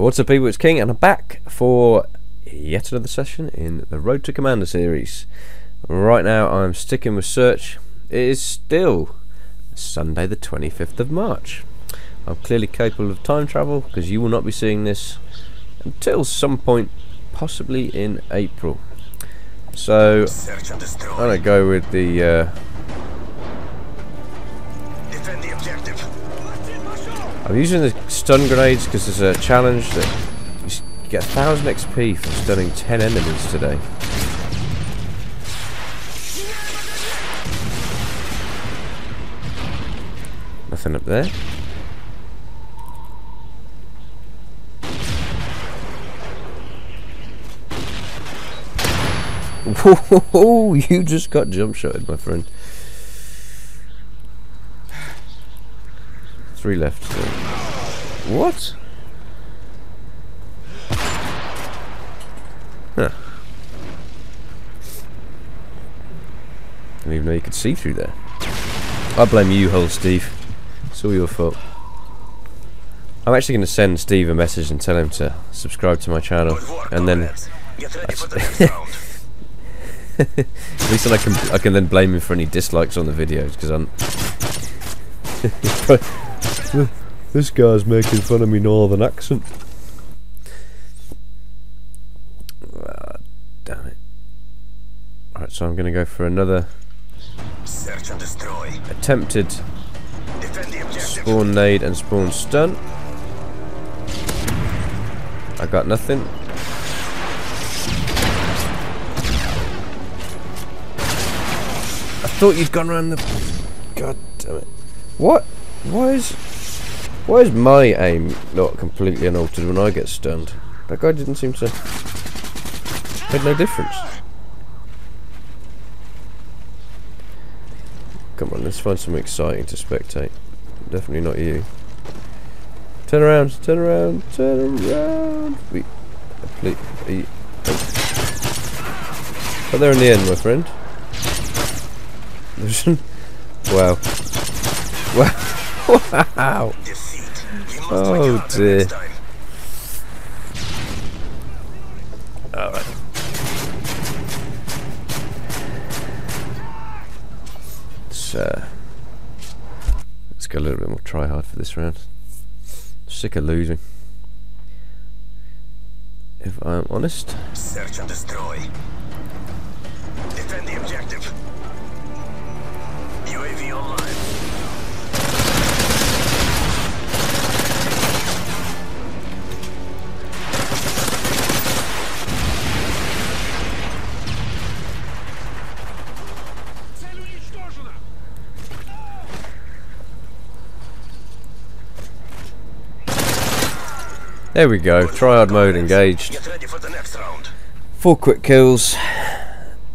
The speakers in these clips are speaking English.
What's up people, it's King and I'm back for yet another session in the Road to Commander series. Right now I'm sticking with Search. It is still Sunday the 25th of March. I'm clearly capable of time travel because you will not be seeing this until some point possibly in April. So I'm going to go with the uh, Defend the objective. I'm using the stun grenades because there's a challenge that you get 1000 XP for stunning 10 enemies today. Nothing up there. Whoa, you just got jump shotted, my friend. Three left. still. What? Huh. Didn't even know you could see through there. I blame you, Hull Steve. It's all your fault. I'm actually going to send Steve a message and tell him to subscribe to my channel, and then comrades. Get ready for the at least then I can I can then blame him for any dislikes on the videos because I'm. this guy's making fun of me northern accent. Ah, damn it. Alright, so I'm going to go for another Search and destroy. attempted Defend the objective. spawn nade and spawn stun. I got nothing. I thought you'd gone around the. God damn it! What? Why is? Why is my aim not completely unaltered when I get stunned? That guy didn't seem to. Made no difference. Come on, let's find something exciting to spectate. Definitely not you. Turn around, turn around, turn around. We, please, you, oh, there in the end, my friend. Wow. Wow. wow. Defeat. We must Oh, make it happen dear. Alright. Let's, uh, let's go a little bit more try hard for this round. Sick of losing. If I'm honest. Search and destroy. There we go. Triad mode engaged. Four quick kills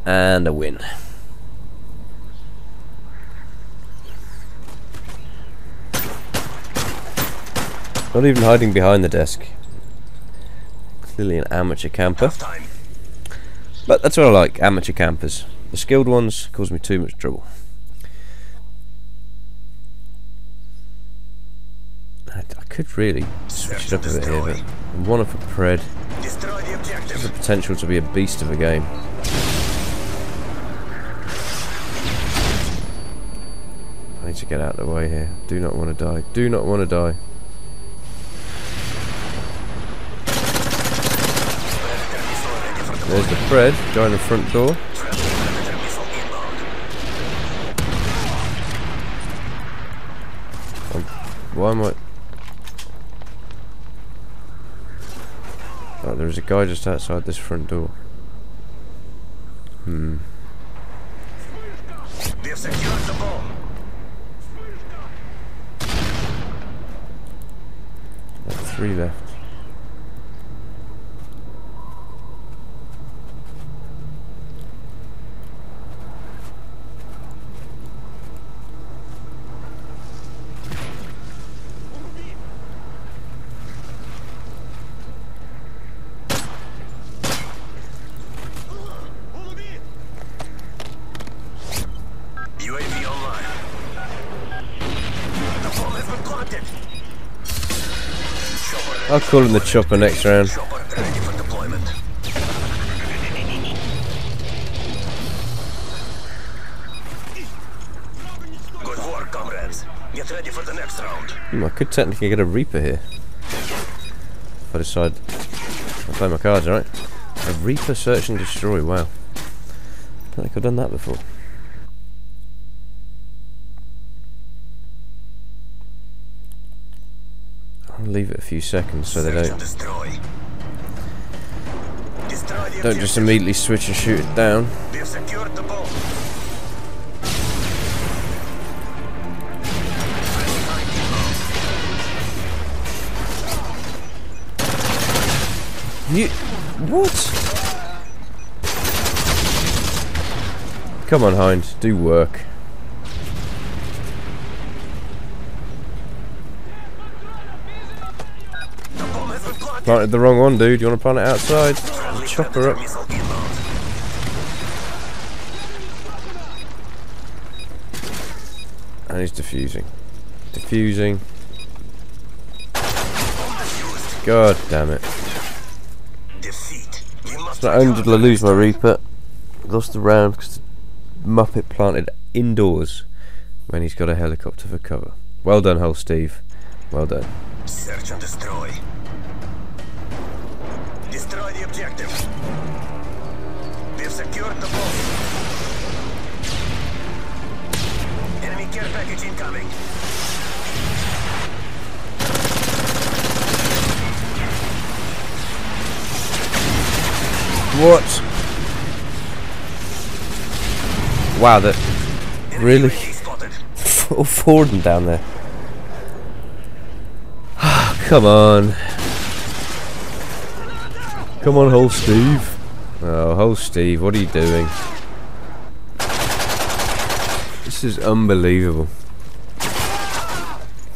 and a win. Not even hiding behind the desk. Clearly an amateur camper. But that's what I like, amateur campers. The skilled ones cause me too much trouble. I, I could really switch it up a bit here, but I'm one for Pred. Destroy the Has the potential to be a beast of a game. I need to get out of the way here. Do not want to die. Do not want to die. There's the Fred, guy in the front door. Um, why am I... there's a guy just outside this front door. Hmm. We have secured the bomb. Three left. UAV online. The bomb has been planted. Chopper I'll call in the chopper next round. Chopper ready for deployment. Good work, comrades. Get ready for the next round. Hmm, I could technically get a Reaper here. If I decide I play my cards right. A Reaper search and destroy, wow. I Don't think I've done that before. I'll leave it a few seconds so they don't destroy. Destroy don't just immediately switch and shoot it down. We have secured the bomb. You what? Come on, Hind, do work. Planted. The wrong one, dude. You want to plant it outside? Chop her up. And he's defusing. Defusing. God damn it. Must Not only did I lose my. Reaper, I lost the round because the Muppet planted indoors when he's got a helicopter for cover. Well done, Hull Steve. Well done. Search and destroy. The objective. We have secured the bomb. Enemy care package incoming. What? Wow, that Really? Four of them down there. Come on. Come on, Hull Steve. Oh, Hull Steve, what are you doing? This is unbelievable.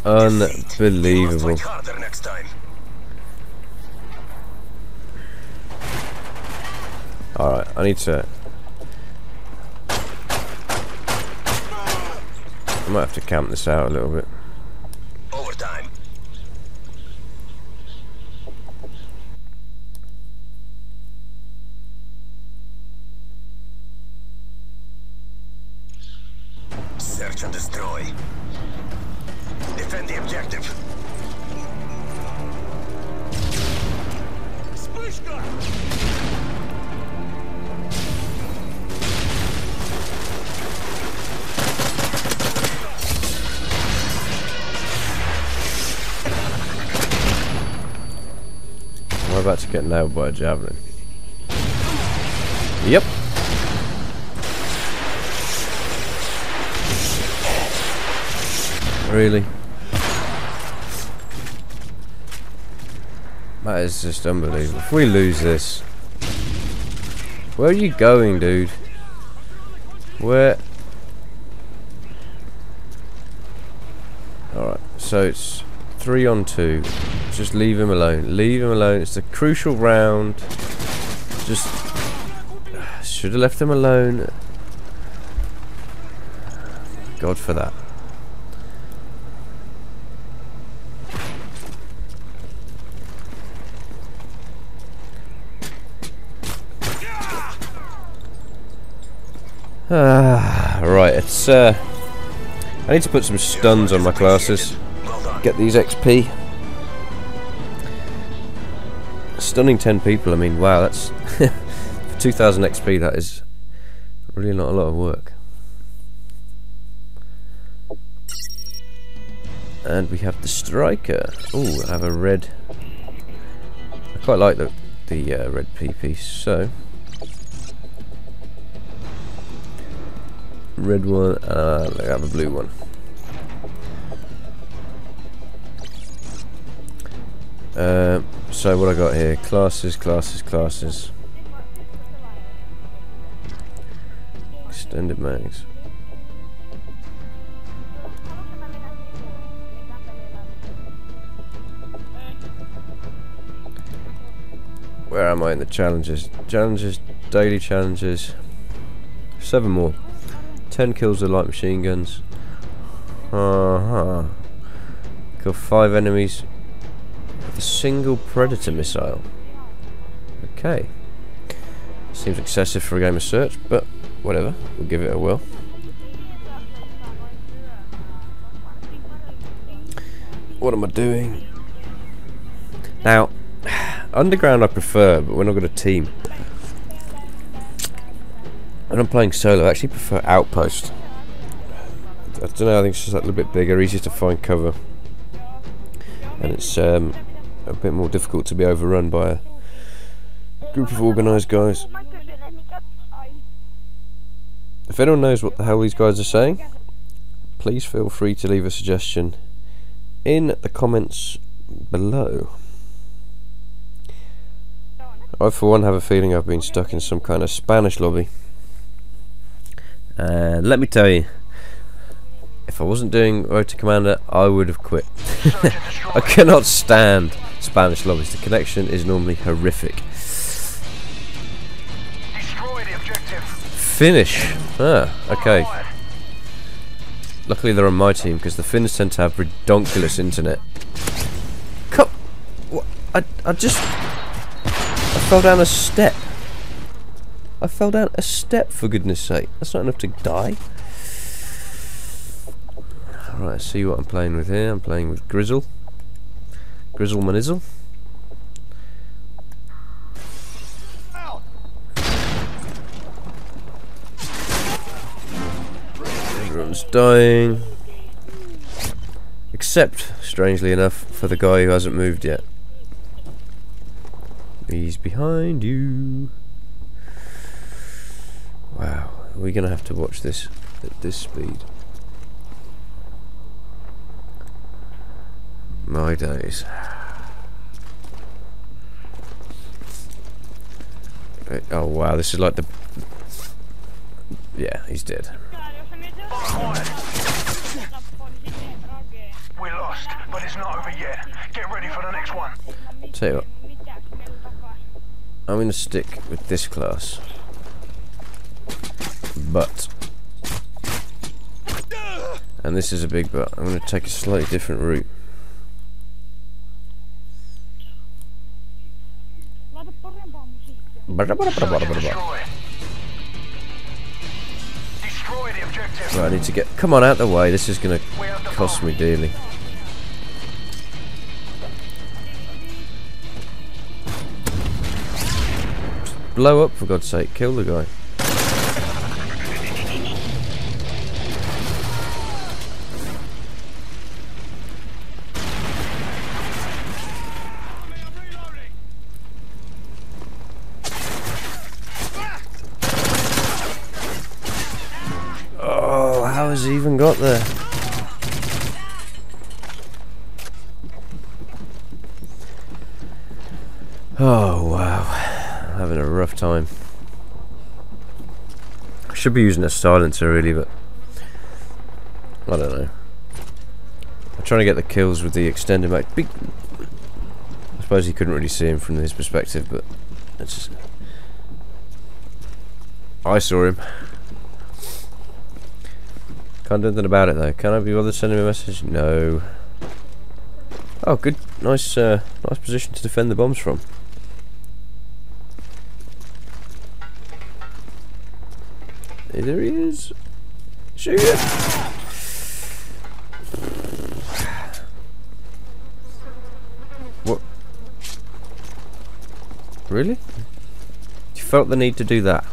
Unbelievable. Alright, I need to. I might have to camp this out a little bit. About to get nailed by a javelin? Yep. Really? That is just unbelievable. If we lose this... Where are you going, dude? Where... Alright, so it's three on two. Just leave him alone. Leave him alone. It's a crucial round. Just should have left him alone. God for that. Ah, right, it's uh I need to put some stuns on my classes. Get these XP. Stunning 10 people, I mean, wow, that's. for 2000 XP, that is really not a lot of work. And we have the striker. Oh, I have a red. I quite like the the uh, red PP. So red one. Uh, I have a blue one. Uh, so what I got here? Classes, classes, classes. Extended mags. Where am I in the challenges? Challenges, daily challenges. Seven more. Ten kills with light machine guns. Uh huh. Kill five enemies a single Predator missile. Okay. Seems excessive for a game of search, but whatever. We'll give it a whirl. What am I doing? Now, underground I prefer, but when I've got a team. When I'm playing solo, I actually prefer outpost. I don't know, I think it's just a little bit bigger, easier to find cover. And it's um, a bit more difficult to be overrun by a group of organised guys. If anyone knows what the hell these guys are saying, please feel free to leave a suggestion in the comments below. I for one have a feeling I've been stuck in some kind of Spanish lobby. And let me tell you, if I wasn't doing Road to Commander, I would have quit. I cannot stand Spanish lobbies. The connection is normally horrific. Destroy the objective. Finish. Ah, okay. Luckily they're on my team because the Finns tend to have redonkulous internet. Come. I I just I fell down a step. I fell down a step for goodness sake. That's not enough to die. Alright, see what I'm playing with here. I'm playing with Grizzle. Grizzle Manizzle. Everyone's dying. Except, strangely enough, for the guy who hasn't moved yet. He's behind you. Wow, we're gonna have to watch this at this speed. My days. Oh wow, this is like the. Yeah, he's dead. We're lost, but it's not over yet. Get ready for the next one. Tell you what, I'm gonna stick with this class. But. And this is a big but. I'm gonna take a slightly different route. Destroy. Destroy the objective. Right, I need to get. Come on, out the way. This is gonna cost me dearly. Just blow up for God's sake. Kill the guy. Got there? Oh wow, having a rough time. I should be using a silencer really, but I don't know. I'm trying to get the kills with the extended mag. I suppose you couldn't really see him from his perspective, but it's. I saw him. Can't do anything about it though. Can I be bothered sending a message? No. Oh, good, nice, uh, nice position to defend the bombs from. There he is. Shoot it. What? Really? You felt the need to do that?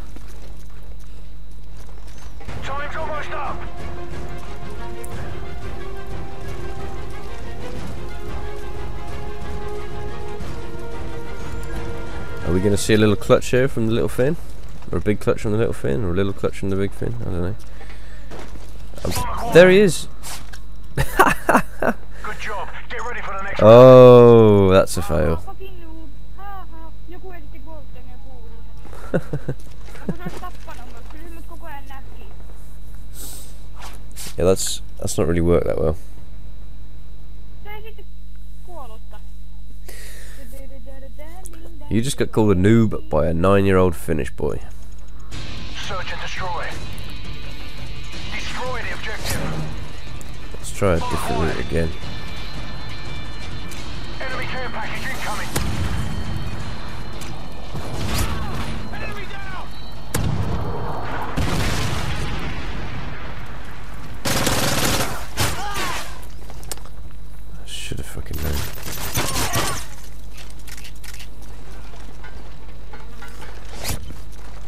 We going to see a little clutch here from the little fin? Or a big clutch from the little fin? Or a little clutch from the big fin? I don't know. Um, there he is! Good job. Get ready for the next one. Oh, that's a fail. Fucking noob. Haha. Joku editti Goldenia kuuluisen. Mä saan tappanut mut, kyllä mut koko ajan näki. Yeah, that's that's not really worked that well. You just got called a noob by a nine-year-old Finnish boy. Search and destroy. Destroy the objective. Let's try a different route again.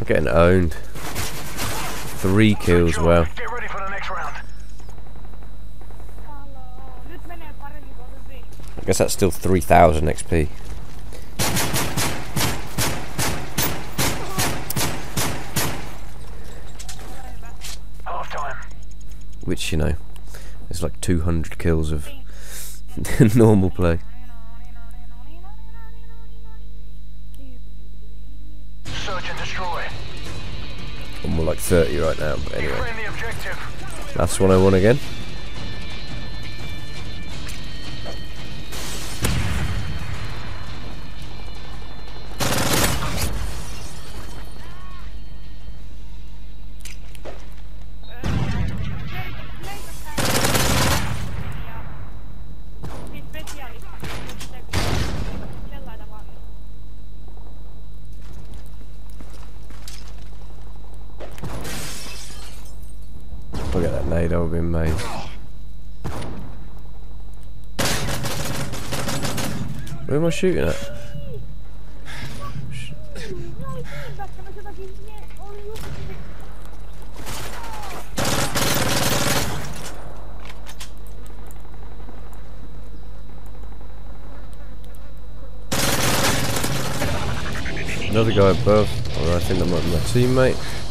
Getting owned. Three kills, well. Get ready for the next round. Halo. Nyt menee paremmin kuin hyvin. I guess that's still 3000 XP. Ole hyvä. Half time. Which, you know, is like 200 kills of normal play. 30 right now, but anyway. Defend the objective. That's what I want again. Made. Where am I shooting at? Another guy above. Or I think that might be my teammate.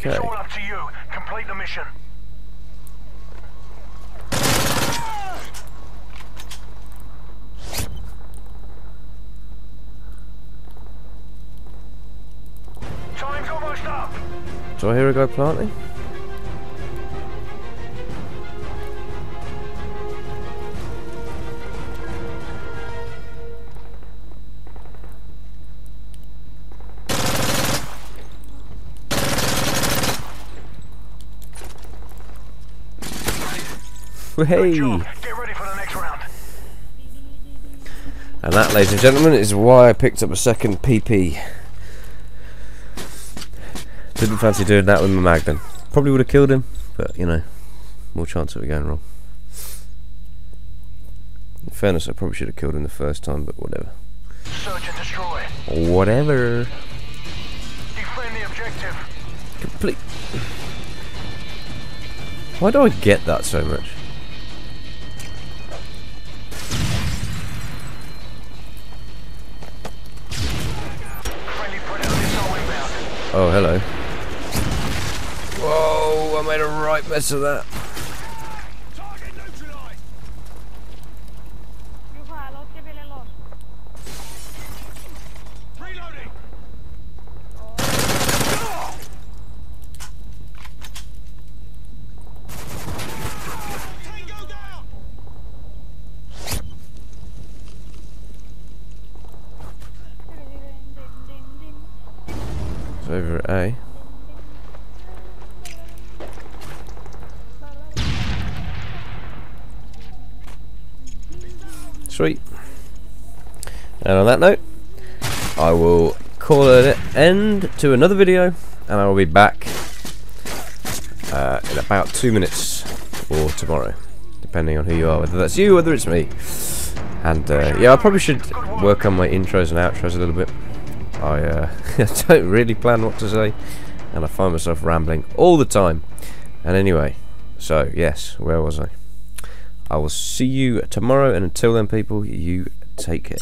Okay. It's all up to you. Complete the mission. Time's almost up. Do I hear a guy planting? Round. And that, ladies and gentlemen, is why I picked up a second PP. Didn't fancy doing that with my Magnum. Probably would have killed him, but you know, more chance of it going wrong. In fairness, I probably should have killed him the first time, but whatever. Search and destroy. Whatever. Defend the objective. Complete. Why do I get that so much? Oh, hello. Whoa, I made a right mess of that. Sweet. And on that note, I will call it an end to another video, and I will be back uh, in about two minutes or tomorrow, depending on who you are, whether that's you, whether it's me. And uh, yeah, I probably should work on my intros and outros a little bit. I uh, don't really plan what to say, and I find myself rambling all the time. And anyway, so yes, where was I? I will see you tomorrow, and until then, people, you take care.